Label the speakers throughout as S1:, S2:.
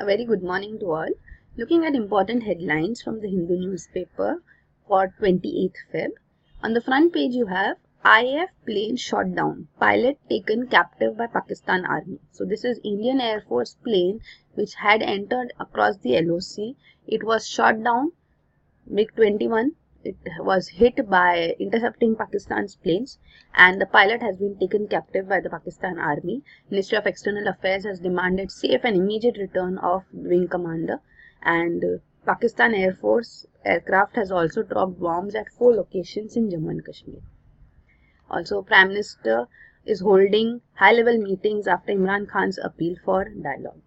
S1: A very good morning to all. Looking at important headlines from the Hindu newspaper for 28th Feb. On the front page you have IAF plane shot down, pilot taken captive by Pakistan Army. So this is Indian Air Force plane which had entered across the LOC. It was shot down, MiG-21 it was hit by intercepting Pakistan's planes and the pilot has been taken captive by the Pakistan army. Ministry of External Affairs has demanded safe and immediate return of wing commander and Pakistan Air Force aircraft has also dropped bombs at four locations in Jammu and Kashmir. Also, Prime Minister is holding high-level meetings after Imran Khan's appeal for dialogue.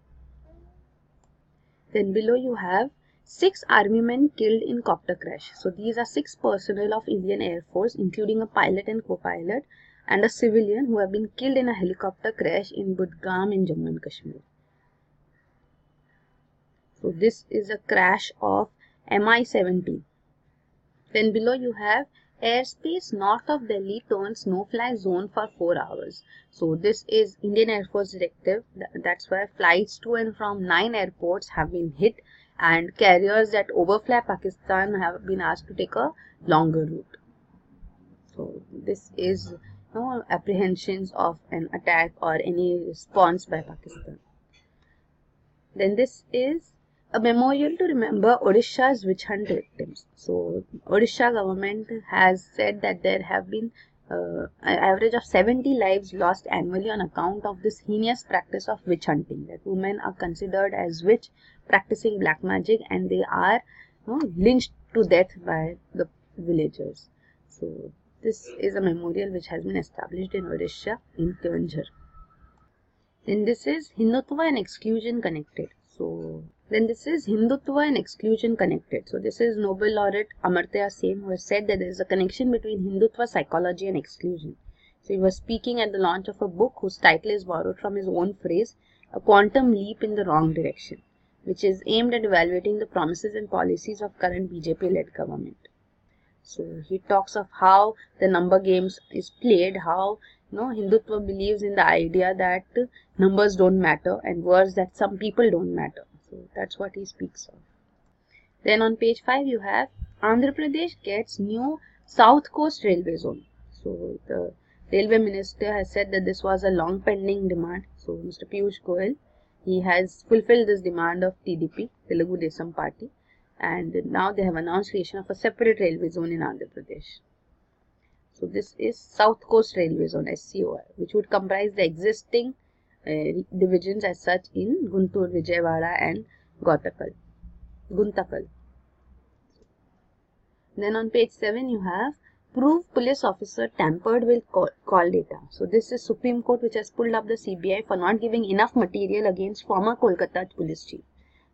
S1: Then below you have Six army men killed in copter crash. So these are six personnel of Indian Air Force, including a pilot and co-pilot, and a civilian who have been killed in a helicopter crash in Budgam in Jammu and Kashmir. So this is a crash of Mi-17. Then below you have airspace north of Delhi turns no-fly zone for 4 hours. So this is Indian Air Force directive. That's why flights to and from 9 airports have been hit and carriers that overfly Pakistan have been asked to take a longer route. So this is you know, apprehensions of an attack or any response by Pakistan. Then this is a memorial to remember Odisha's witch hunt victims. So Odisha government has said that there have been uh, average of 70 lives lost annually on account of this heinous practice of witch hunting. That women are considered as witch practicing black magic and they are you know, lynched to death by the villagers. So this is a memorial which has been established in Odisha in Keonjhar. Then this is Hindutva and exclusion connected. So then this is Hindutva and exclusion connected. So this is Nobel laureate Amartya Sen who has said that there is a connection between Hindutva psychology and exclusion. So he was speaking at the launch of a book whose title is borrowed from his own phrase, A Quantum Leap in the Wrong Direction, which is aimed at evaluating the promises and policies of current BJP-led government. So he talks of how the number games is played, how you know Hindutva believes in the idea that numbers don't matter and worse that some people don't matter. So that's what he speaks of. Then on page 5 you have Andhra Pradesh gets new South Coast Railway Zone. So the Railway Minister has said that this was a long pending demand. So Mr. Piyush Goyal, he has fulfilled this demand of TDP, Telugu Desam Party and now they have announced creation of a separate railway zone in Andhra Pradesh. So this is South Coast Railway Zone SCOR which would comprise the existing divisions as such in Guntur, Vijayawada and Gautakal, Guntakal. Then on page 7 you have prove police officer tampered with call, call, data. So this is Supreme Court which has pulled up the CBI for not giving enough material against former Kolkata police chief.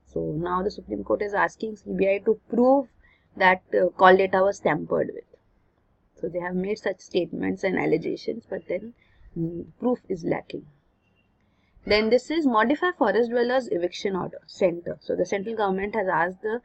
S1: So now the Supreme Court is asking CBI to prove that uh, call data was tampered with. So they have made such statements and allegations but then mm, proof is lacking. Then this is modify forest dwellers eviction order center. So the central government has asked the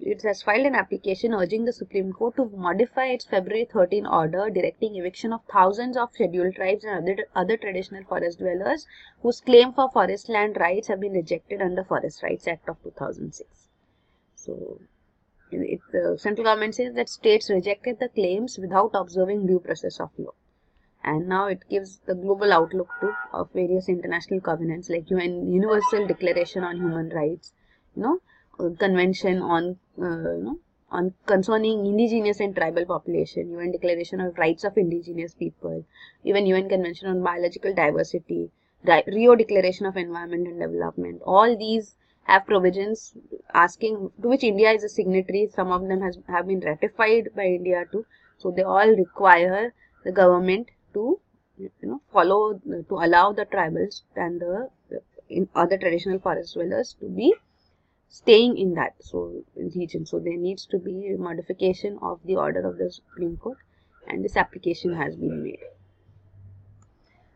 S1: it has filed an application urging the Supreme Court to modify its February 13 order directing eviction of thousands of scheduled tribes and other other traditional forest dwellers whose claim for forest land rights have been rejected under Forest Rights Act of 2006. So it, the central government says that states rejected the claims without observing due process of law and now it gives the global outlook to of various international covenants like UN Universal Declaration on Human Rights, you know, uh, Convention on uh, you know on concerning indigenous and tribal population, UN Declaration of Rights of Indigenous People, even UN Convention on Biological Diversity, Rio Declaration of Environment and Development. All these have provisions asking to which India is a signatory. Some of them has have been ratified by India too. So they all require the government to you know follow to allow the tribals and the in other traditional forest dwellers to be staying in that so region. So there needs to be a modification of the order of the supreme court and this application has been made.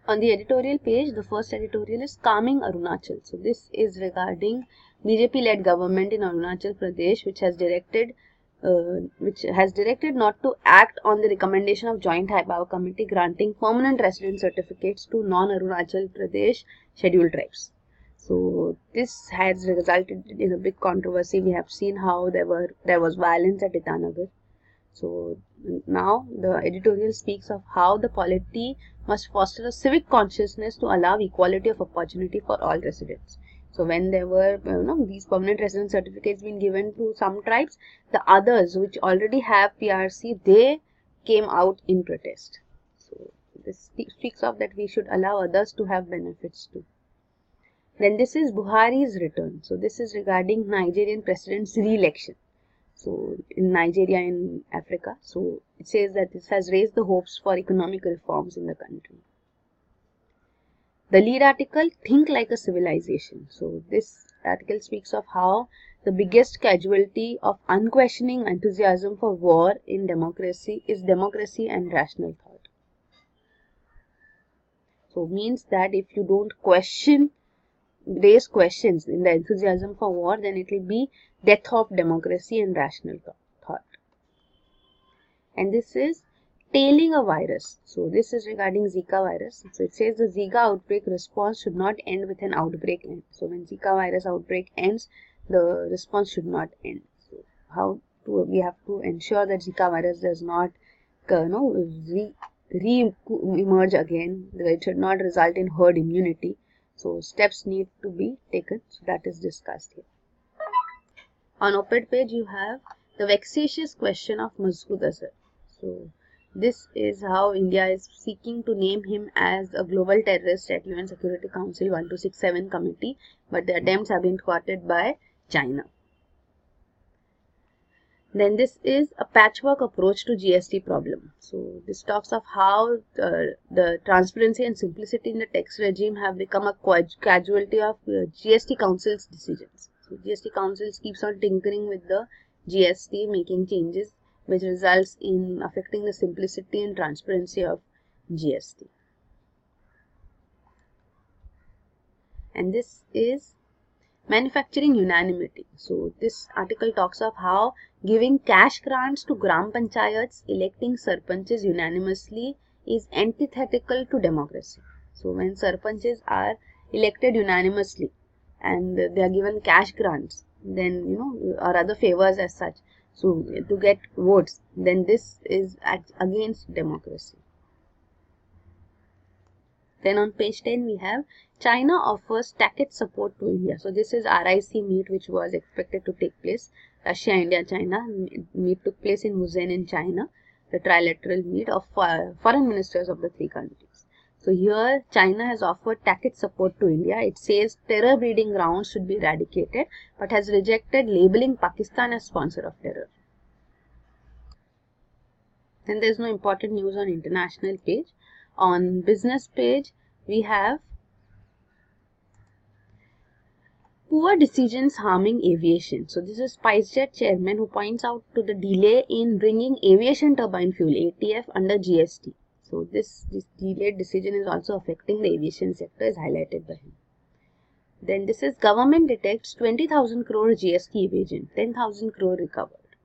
S1: On the editorial page the first editorial is calming arunachal. So this is regarding bjp led government in arunachal pradesh which has directed Uh, which has directed not to act on the recommendation of Joint High Power Committee granting permanent resident certificates to non-Arunachal Pradesh scheduled tribes. So this has resulted in a big controversy. We have seen how there were there was violence at Itanagar. So now the editorial speaks of how the polity must foster a civic consciousness to allow equality of opportunity for all residents. So when there were uh, you know these permanent residence certificates being given to some tribes, the others which already have PRC, they came out in protest. So this speaks of that we should allow others to have benefits too. Then this is Buhari's return. So this is regarding Nigerian president's re-election. So in Nigeria in Africa. So it says that this has raised the hopes for economic reforms in the country. The lead article, Think Like a Civilization. So this article speaks of how the biggest casualty of unquestioning enthusiasm for war in democracy is democracy and rational thought. So means that if you don't question raise questions in the enthusiasm for war, then it will be death of democracy and rational thought. And this is tailing a virus. So this is regarding Zika virus. So it says the Zika outbreak response should not end with an outbreak end. So when Zika virus outbreak ends, the response should not end. So how to we have to ensure that Zika virus does not uh, you know, re, re emerge again. It should not result in herd immunity. So steps need to be taken. So that is discussed here. On op-ed page you have the vexatious question of Masood Azhar. So this is how India is seeking to name him as a global terrorist at UN Security Council 1267 committee, but the attempts have been thwarted by China. Then this is a patchwork approach to GST problem. So this talks of how the transparency and simplicity in the tax regime have become a casualty of uh, GST Council's decisions. So GST Council keeps on tinkering with the GST, making changes which results in affecting the simplicity and transparency of GST. And this is manufacturing unanimity. So this article talks of how giving cash grants to gram panchayats electing sarpanches unanimously is antithetical to democracy. So when sarpanches are elected unanimously and they are given cash grants, then you know or other favors as such, so to get votes, then this is against democracy. Then on page 10 we have China offers tacit support to India. So this is RIC meet which was expected to take place. Russia, India, China meet took place in Wuzhen in China. The trilateral meet of uh, foreign ministers of the three countries. So here China has offered tacit support to India. It says terror breeding grounds should be eradicated but has rejected labeling Pakistan as sponsor of terror. Then there is no important news on international page. On business page, we have poor decisions harming aviation. So this is SpiceJet chairman who points out to the delay in bringing aviation turbine fuel ATF under GST. So this, this delayed decision is also affecting the aviation sector is highlighted by him. Then this is government detects 20,000 crore GST evasion, 10,000 crore recovered.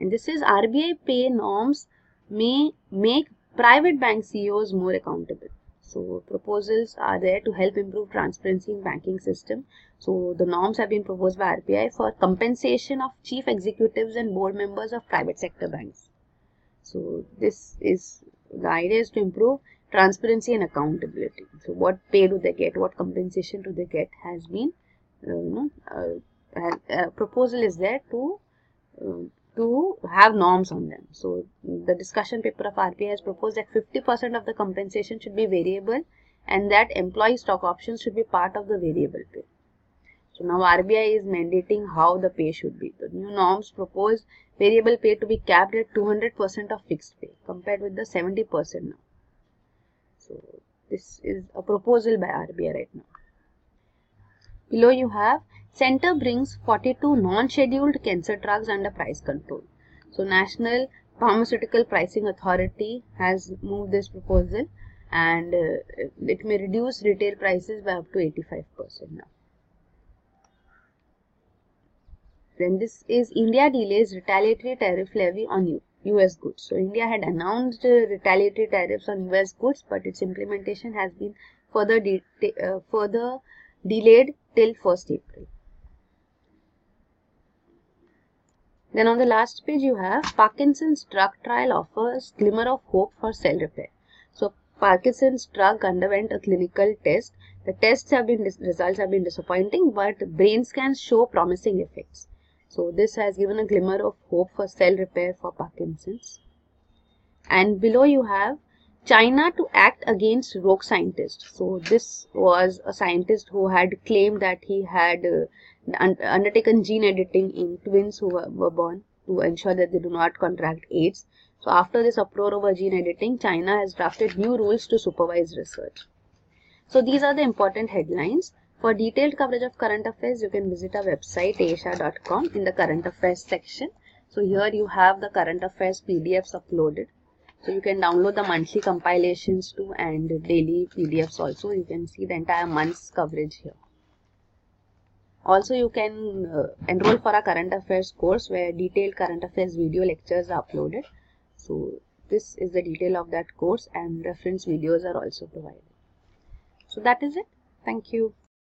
S1: And this is RBI pay norms may make private bank CEOs more accountable. So proposals are there to help improve transparency in banking system. So the norms have been proposed by RBI for compensation of chief executives and board members of private sector banks. So this is the idea is to improve transparency and accountability. So what pay do they get? What compensation do they get? Has been uh, you know uh, a proposal is there to uh, to have norms on them. So the discussion paper of RBI has proposed that 50% of the compensation should be variable and that employee stock options should be part of the variable pay. So now RBI is mandating how the pay should be. The new norms propose variable pay to be capped at 200% of fixed pay compared with the 70% now. So this is a proposal by RBI right now. Below you have Center brings 42 non-scheduled cancer drugs under price control. So National Pharmaceutical Pricing Authority has moved this proposal and uh, it may reduce retail prices by up to 85% now. Then this is India delays retaliatory tariff levy on US goods. So India had announced uh, retaliatory tariffs on US goods but its implementation has been further, de uh, further delayed till 1st April. Then on the last page you have Parkinson's drug trial offers glimmer of hope for cell repair. So Parkinson's drug underwent a clinical test. The tests have been results have been disappointing, but brain scans show promising effects. So this has given a glimmer of hope for cell repair for Parkinson's. And below you have China to act against rogue scientists. So this was a scientist who had claimed that he had uh, undertaken gene editing in twins who were born to ensure that they do not contract AIDS. So after this uproar over gene editing, China has drafted new rules to supervise research. So these are the important headlines. For detailed coverage of current affairs, you can visit our website aashah.com in the current affairs section. So here you have the current affairs PDFs uploaded. So you can download the monthly compilations too and daily PDFs also. You can see the entire month's coverage here. Also, you can uh, enroll for a current affairs course where detailed current affairs video lectures are uploaded. So this is the detail of that course and reference videos are also provided. So that is it. Thank you.